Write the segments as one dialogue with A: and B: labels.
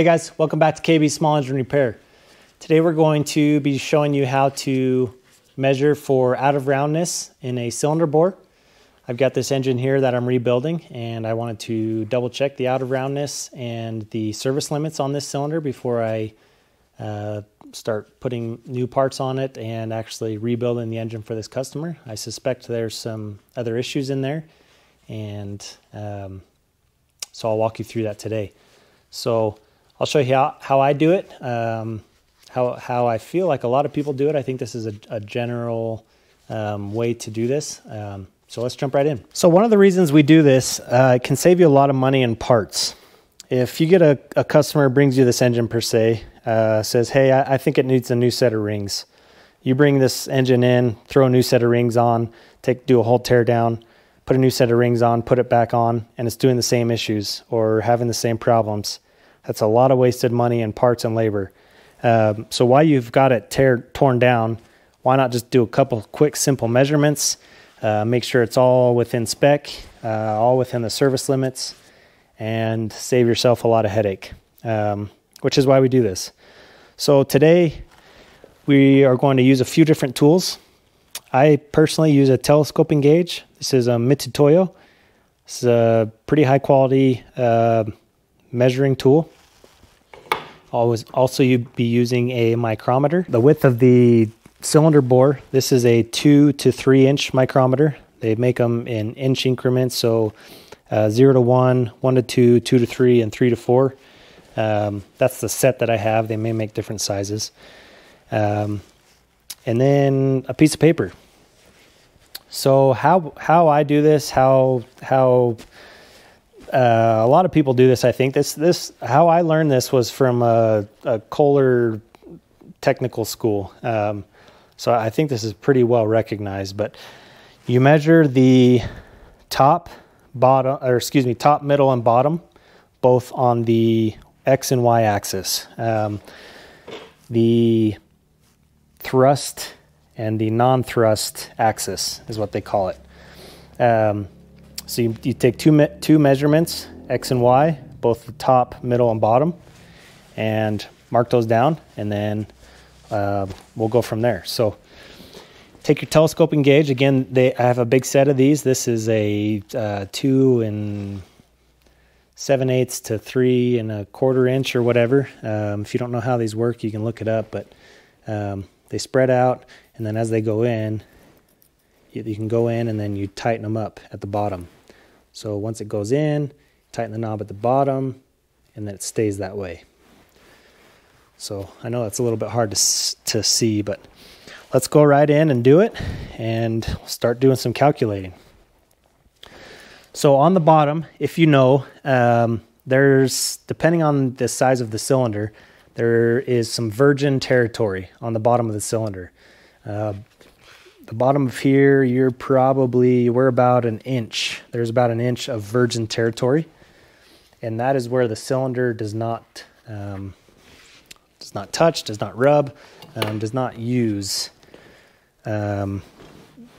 A: Hey guys, welcome back to KB Small Engine Repair. Today we're going to be showing you how to measure for out of roundness in a cylinder bore. I've got this engine here that I'm rebuilding and I wanted to double check the out of roundness and the service limits on this cylinder before I uh, start putting new parts on it and actually rebuilding the engine for this customer. I suspect there's some other issues in there and um, so I'll walk you through that today. So I'll show you how, how I do it, um, how, how I feel like a lot of people do it. I think this is a, a general um, way to do this. Um, so let's jump right in. So one of the reasons we do this, uh, it can save you a lot of money in parts. If you get a, a customer brings you this engine per se, uh, says, hey, I, I think it needs a new set of rings. You bring this engine in, throw a new set of rings on, take do a whole tear down, put a new set of rings on, put it back on, and it's doing the same issues or having the same problems that's a lot of wasted money in parts and labor. Um, so while you've got it tear, torn down, why not just do a couple quick, simple measurements? Uh, make sure it's all within spec, uh, all within the service limits, and save yourself a lot of headache, um, which is why we do this. So today, we are going to use a few different tools. I personally use a telescoping gauge. This is a Mitutoyo. It's a pretty high quality uh, measuring tool. Always also you'd be using a micrometer. The width of the cylinder bore, this is a two to three inch micrometer. They make them in inch increments, so uh, zero to one, one to two, two to three, and three to four. Um, that's the set that I have. They may make different sizes. Um, and then a piece of paper. So how how I do this, how how uh, a lot of people do this. I think this this how I learned this was from a, a Kohler technical school. Um, so I think this is pretty well recognized. But you measure the top, bottom, or excuse me, top, middle, and bottom, both on the x and y axis. Um, the thrust and the non-thrust axis is what they call it. Um, so you, you take two, me two measurements, X and Y, both the top, middle, and bottom, and mark those down, and then uh, we'll go from there. So take your telescoping gauge. Again, they I have a big set of these. This is a uh, two and seven eighths to three and a quarter inch or whatever. Um, if you don't know how these work, you can look it up. But um, they spread out, and then as they go in, you, you can go in and then you tighten them up at the bottom. So once it goes in, tighten the knob at the bottom, and then it stays that way. So I know that's a little bit hard to, to see, but let's go right in and do it and start doing some calculating. So on the bottom, if you know, um, there's, depending on the size of the cylinder, there is some virgin territory on the bottom of the cylinder. Uh, the bottom of here, you're probably, we're about an inch. There's about an inch of virgin territory. And that is where the cylinder does not, um, does not touch, does not rub, um, does not use um,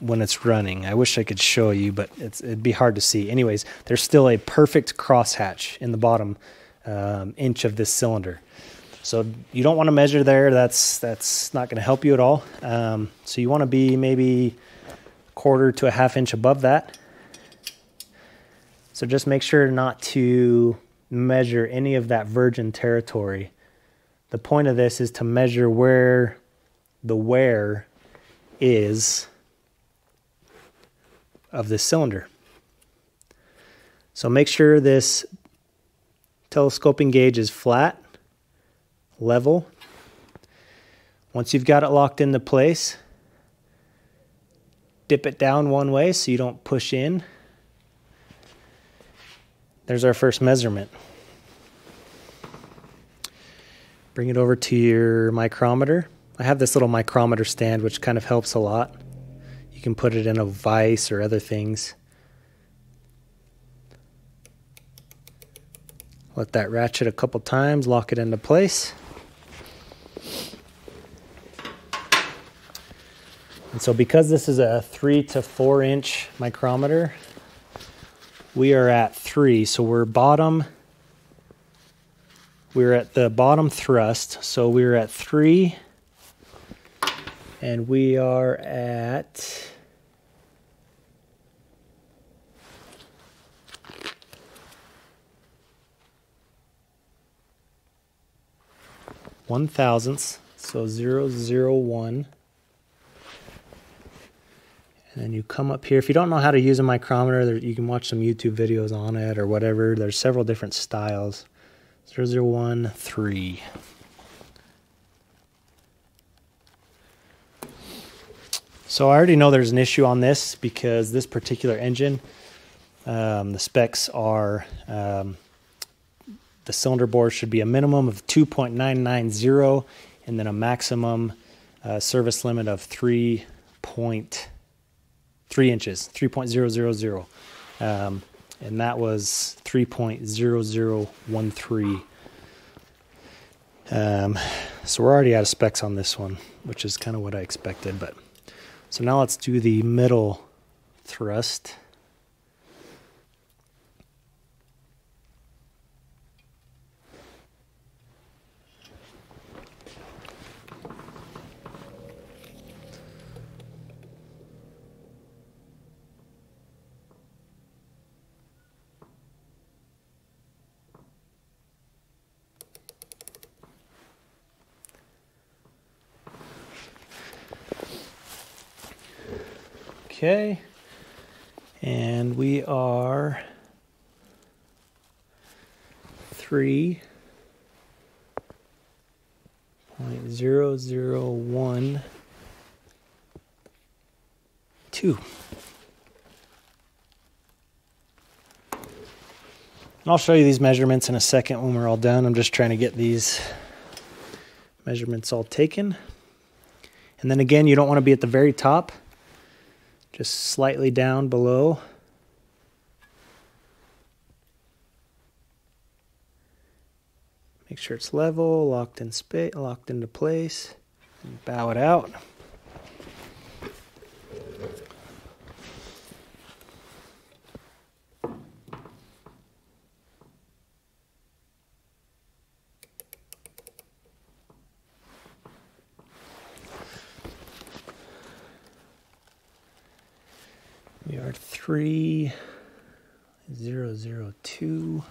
A: when it's running. I wish I could show you, but it'd be hard to see. Anyways, there's still a perfect crosshatch in the bottom um, inch of this cylinder. So you don't want to measure there. That's that's not going to help you at all. Um, so you want to be maybe a quarter to a half inch above that. So just make sure not to measure any of that virgin territory. The point of this is to measure where the wear is of this cylinder. So make sure this telescoping gauge is flat level. Once you've got it locked into place, dip it down one way so you don't push in. There's our first measurement. Bring it over to your micrometer. I have this little micrometer stand which kind of helps a lot. You can put it in a vise or other things. Let that ratchet a couple times, lock it into place. And so because this is a three to four inch micrometer, we are at three. So we're bottom we're at the bottom thrust. So we're at three, and we are at. One thousandths, so zero zero one. And you come up here. If you don't know how to use a micrometer, there, you can watch some YouTube videos on it or whatever. There's several different styles. 0013. So I already know there's an issue on this because this particular engine, um, the specs are um, the cylinder bore should be a minimum of 2.990 and then a maximum uh, service limit of 3 three inches, 3.000. Um, and that was 3.0013. Um, so we're already out of specs on this one, which is kind of what I expected. But so now let's do the middle thrust. Okay. And we are three point zero zero one two. And I'll show you these measurements in a second when we're all done. I'm just trying to get these measurements all taken. And then again, you don't want to be at the very top just slightly down below. Make sure it's level, locked in space, locked into place, and bow it out. We are three zero zero two.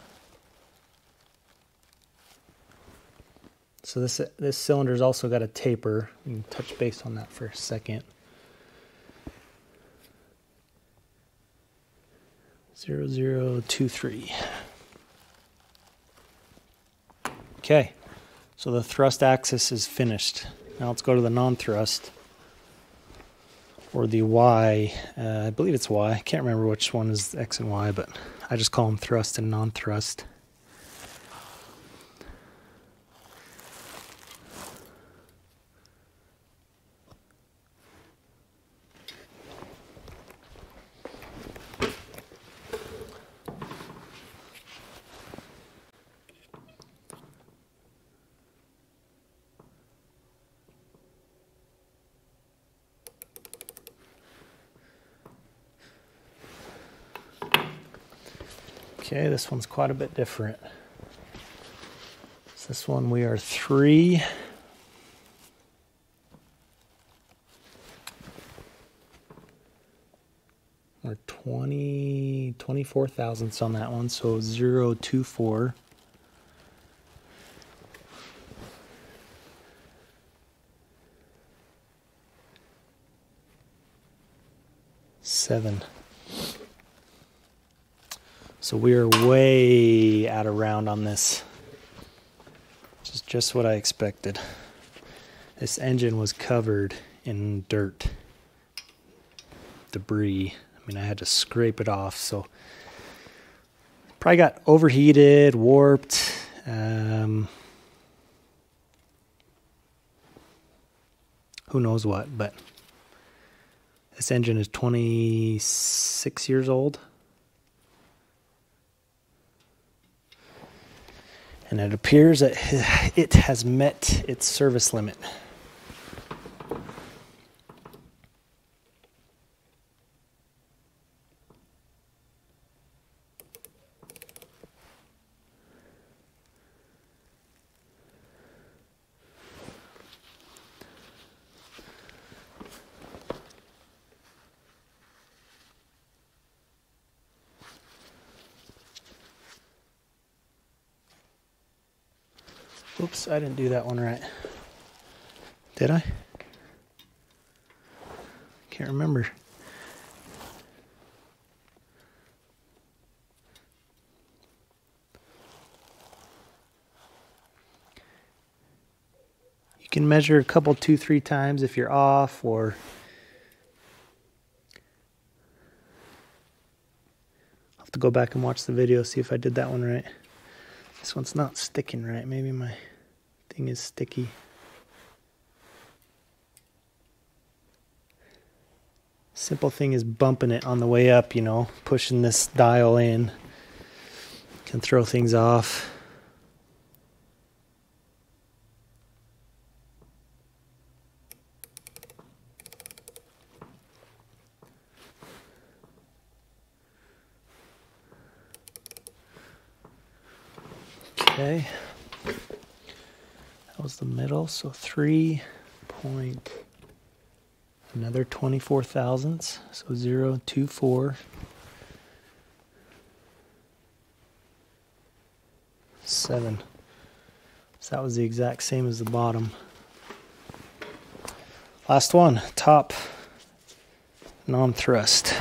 A: So this this cylinder's also got a taper. Can touch base on that for a second. Zero zero two three. Okay, so the thrust axis is finished. Now let's go to the non-thrust or the Y. Uh, I believe it's Y. I can't remember which one is X and Y, but I just call them thrust and non Okay, this one's quite a bit different. So this one we are three. We're 20, 24 thousandths on that one, so 024. Seven. So we are way out of round on this. Just just what I expected. This engine was covered in dirt, debris. I mean, I had to scrape it off. So probably got overheated, warped. Um, who knows what? But this engine is 26 years old. And it appears that it has met its service limit. I didn't do that one right. Did I? Can't remember. You can measure a couple, two, three times if you're off or I'll have to go back and watch the video, see if I did that one right. This one's not sticking right. Maybe my thing is sticky. Simple thing is bumping it on the way up, you know, pushing this dial in can throw things off. Okay. Was the middle, so three point another 24 thousandths, so zero two four seven. So that was the exact same as the bottom. Last one, top non-thrust.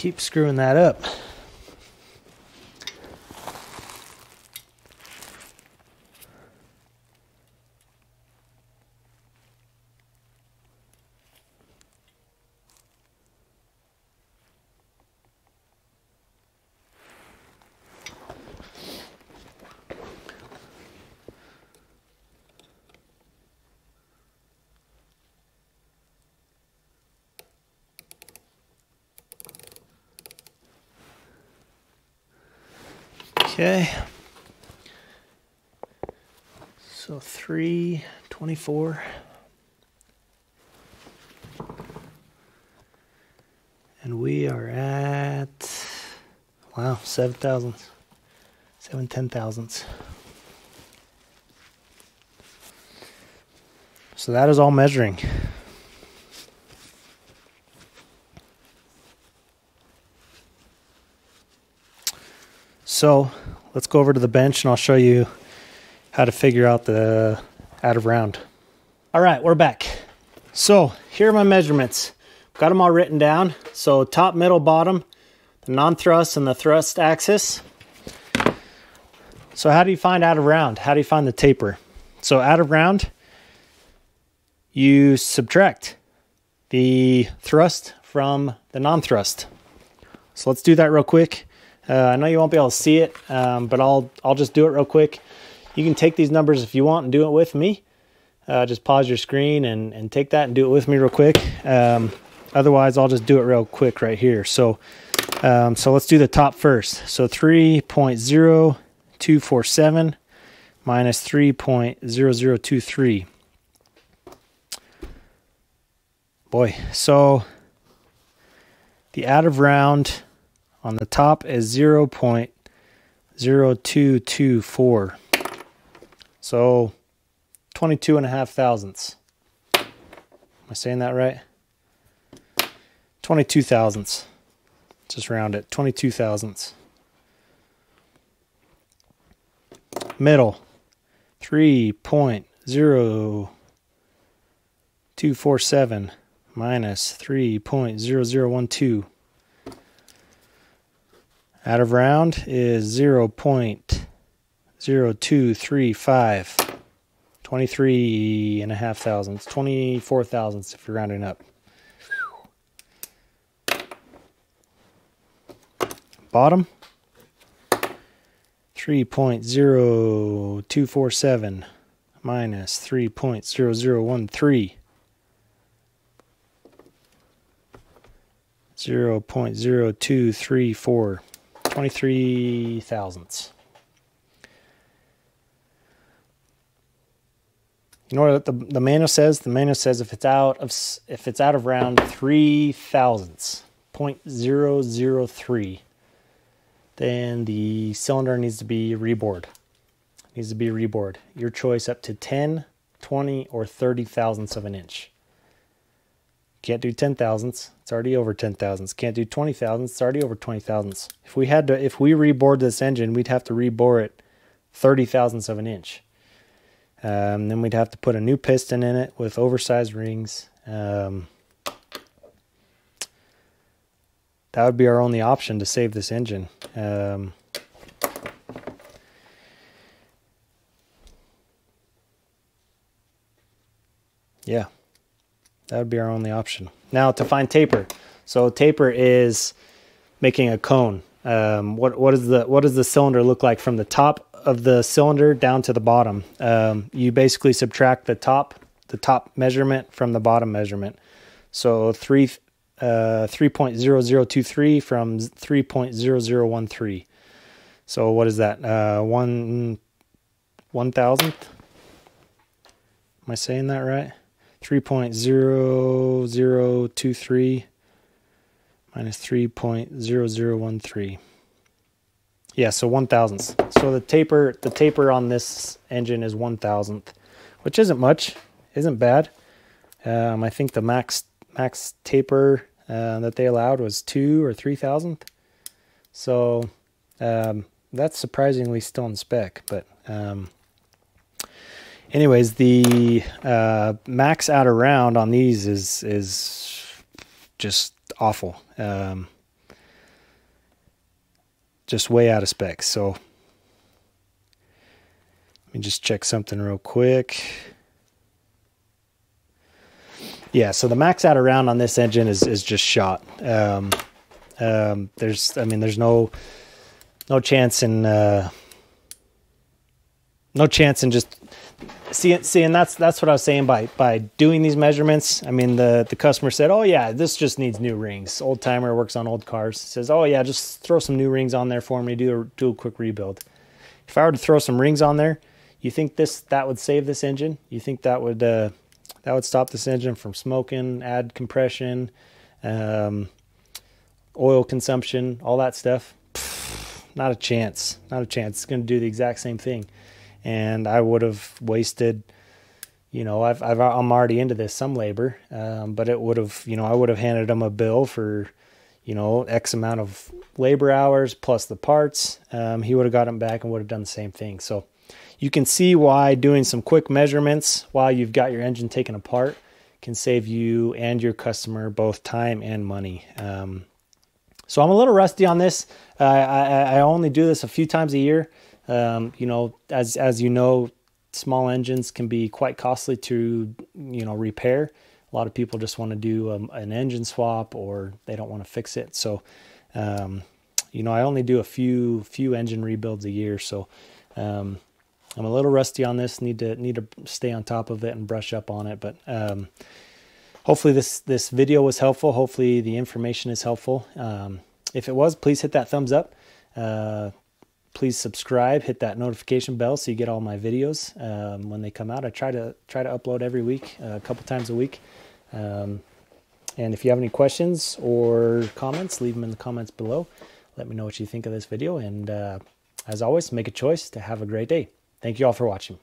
A: Keep screwing that up. Okay. So 324. And we are at, wow, 7 thousandths. 7 ten thousandths. So that is all measuring. So let's go over to the bench and I'll show you how to figure out the out of round. All right, we're back. So here are my measurements. Got them all written down. So top, middle, bottom, the non-thrust and the thrust axis. So how do you find out of round? How do you find the taper? So out of round, you subtract the thrust from the non-thrust. So let's do that real quick. Uh, I know you won't be able to see it, um, but I'll I'll just do it real quick. You can take these numbers if you want and do it with me. Uh, just pause your screen and, and take that and do it with me real quick. Um, otherwise, I'll just do it real quick right here. So, um, so let's do the top first. So 3.0247 minus 3.0023. Boy, so the out of round on the top is 0.0224. So 22 and a half thousandths. Am I saying that right? 22 thousandths. Just round it. 22 thousandths. Middle. 3.0247 minus 3.0012 out of round is 0 0.0235. 23 and a half thousandths, 24 thousandths if you're rounding up. Bottom, 3.0247 minus 3.0013. 0.0234 23 thousandths. You know what the, the manual says? The manual says if it's out of if it's out of round three thousandths, 0.003, then the cylinder needs to be rebored. needs to be rebored. Your choice up to 10, 20, or 30 thousandths of an inch. Can't do 10 thousandths. It's already over 10 thousandths. Can't do 20 thousandths. It's already over 20 thousandths. If we had to, if we rebored this engine, we'd have to rebore it 30 thousandths of an inch. Um, then we'd have to put a new piston in it with oversized rings. Um, that would be our only option to save this engine. Um, yeah, that would be our only option. Now to find taper. So taper is making a cone. Um, what what is the what does the cylinder look like from the top of the cylinder down to the bottom. Um, you basically subtract the top the top measurement from the bottom measurement. So three uh, 3.0023 from 3.0013. So what is that? Uh, one one thousandth. Am I saying that right? 3.0023 minus 3.0013. Yeah, so one thousandth. So the taper the taper on this engine is one thousandth, which isn't much, isn't bad. Um, I think the max max taper uh, that they allowed was two or three thousandth. So um, that's surprisingly still in spec. But um, anyways, the uh, max out around on these is is just awful. Um, just way out of specs. So let me just check something real quick. Yeah, so the max out around on this engine is, is just shot. Um, um, there's, I mean, there's no, no chance in, uh, no chance in just see, see, and that's that's what I was saying by by doing these measurements. I mean, the the customer said, "Oh yeah, this just needs new rings." Old timer works on old cars says, "Oh yeah, just throw some new rings on there for me. Do a do a quick rebuild." If I were to throw some rings on there, you think this that would save this engine? You think that would uh, that would stop this engine from smoking, add compression, um, oil consumption, all that stuff? Pfft, not a chance. Not a chance. It's going to do the exact same thing and I would have wasted, you know, I've, i am already into this some labor, um, but it would have, you know, I would have handed him a bill for, you know, X amount of labor hours plus the parts. Um, he would have got them back and would have done the same thing. So you can see why doing some quick measurements while you've got your engine taken apart can save you and your customer both time and money. Um, so I'm a little rusty on this. Uh, I, I only do this a few times a year. Um, you know, as as you know, small engines can be quite costly to you know repair. A lot of people just want to do um, an engine swap or they don't want to fix it. So, um, you know, I only do a few few engine rebuilds a year. So, um, I'm a little rusty on this. Need to need to stay on top of it and brush up on it. But um, hopefully this this video was helpful. Hopefully the information is helpful. Um, if it was, please hit that thumbs up. Uh, please subscribe hit that notification bell so you get all my videos um, when they come out. I try to try to upload every week uh, a couple times a week. Um, and if you have any questions or comments leave them in the comments below. Let me know what you think of this video. And uh, as always make a choice to have a great day. Thank you all for watching